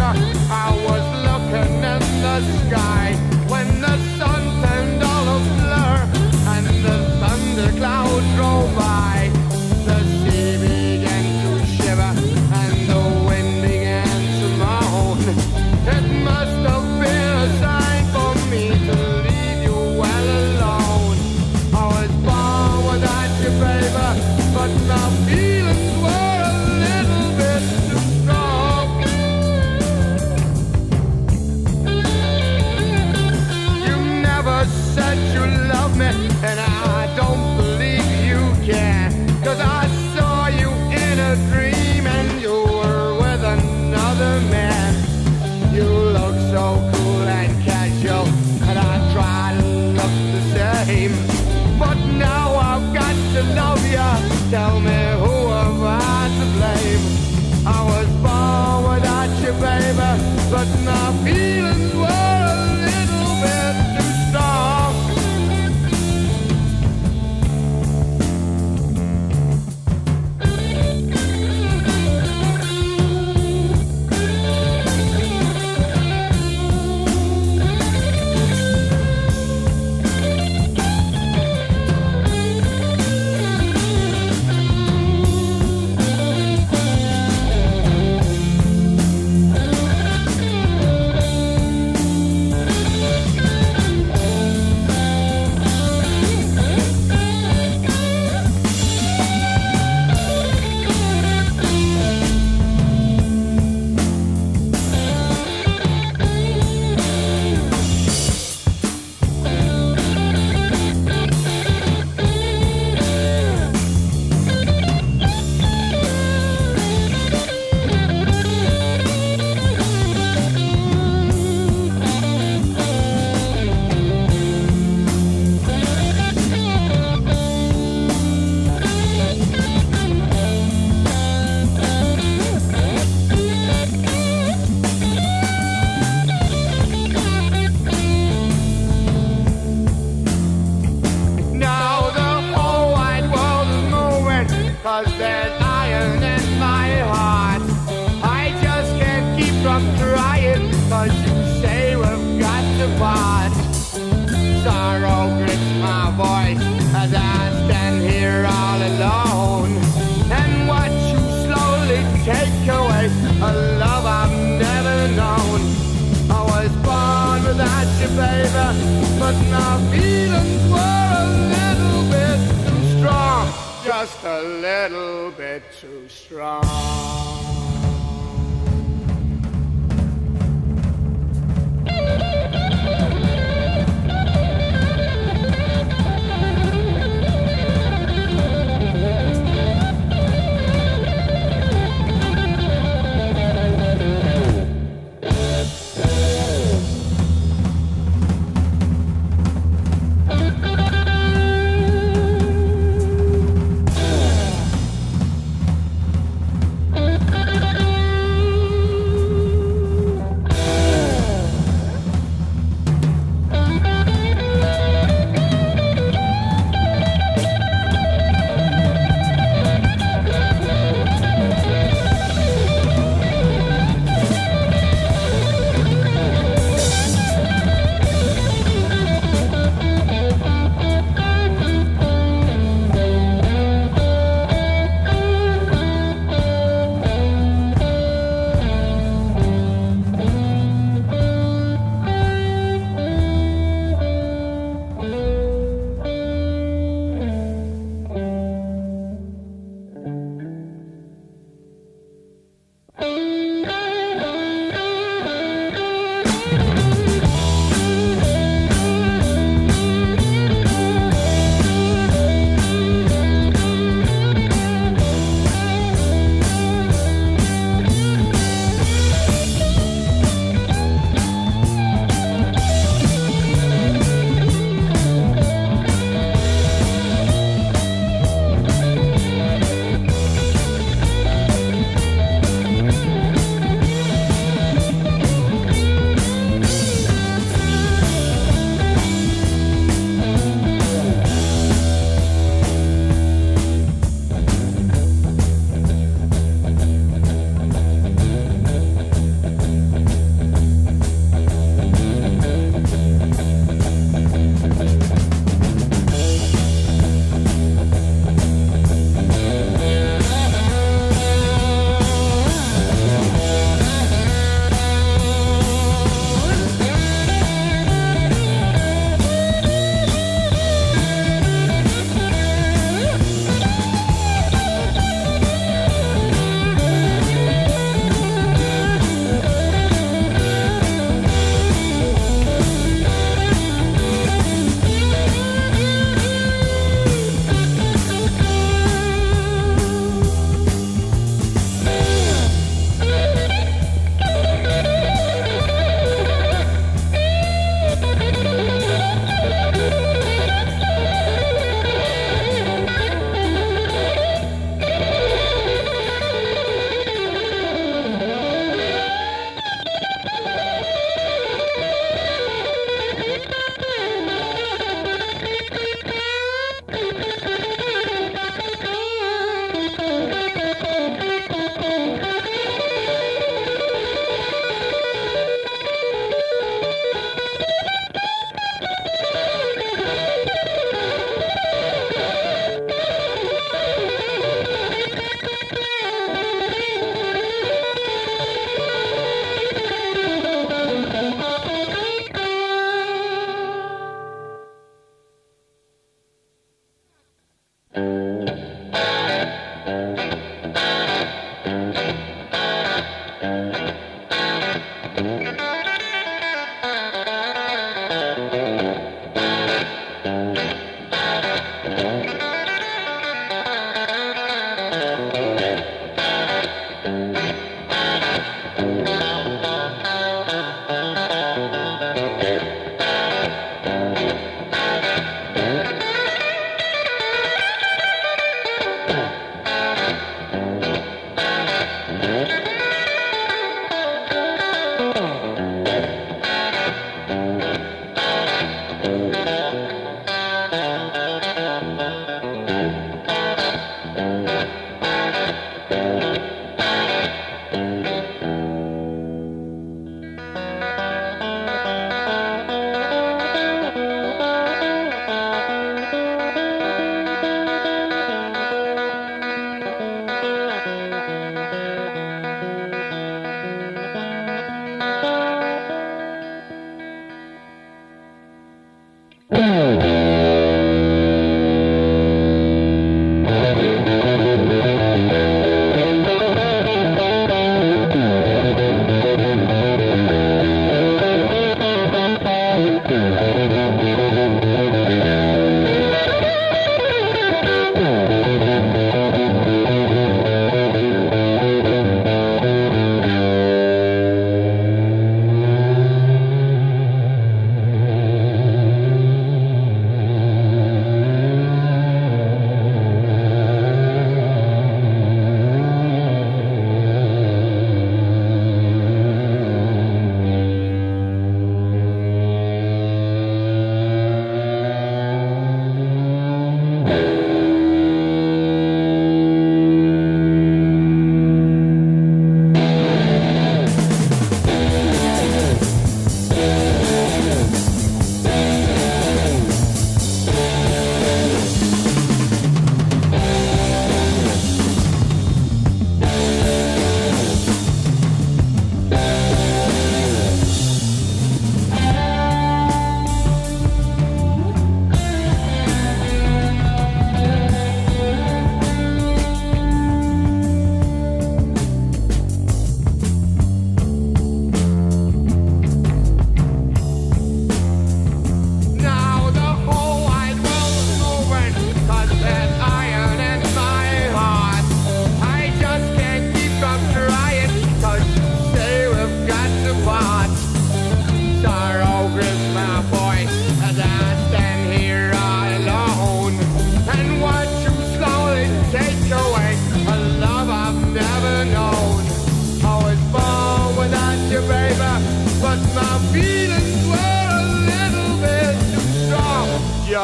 I was looking in the sky. But my strong.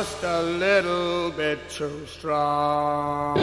Just a little bit too strong.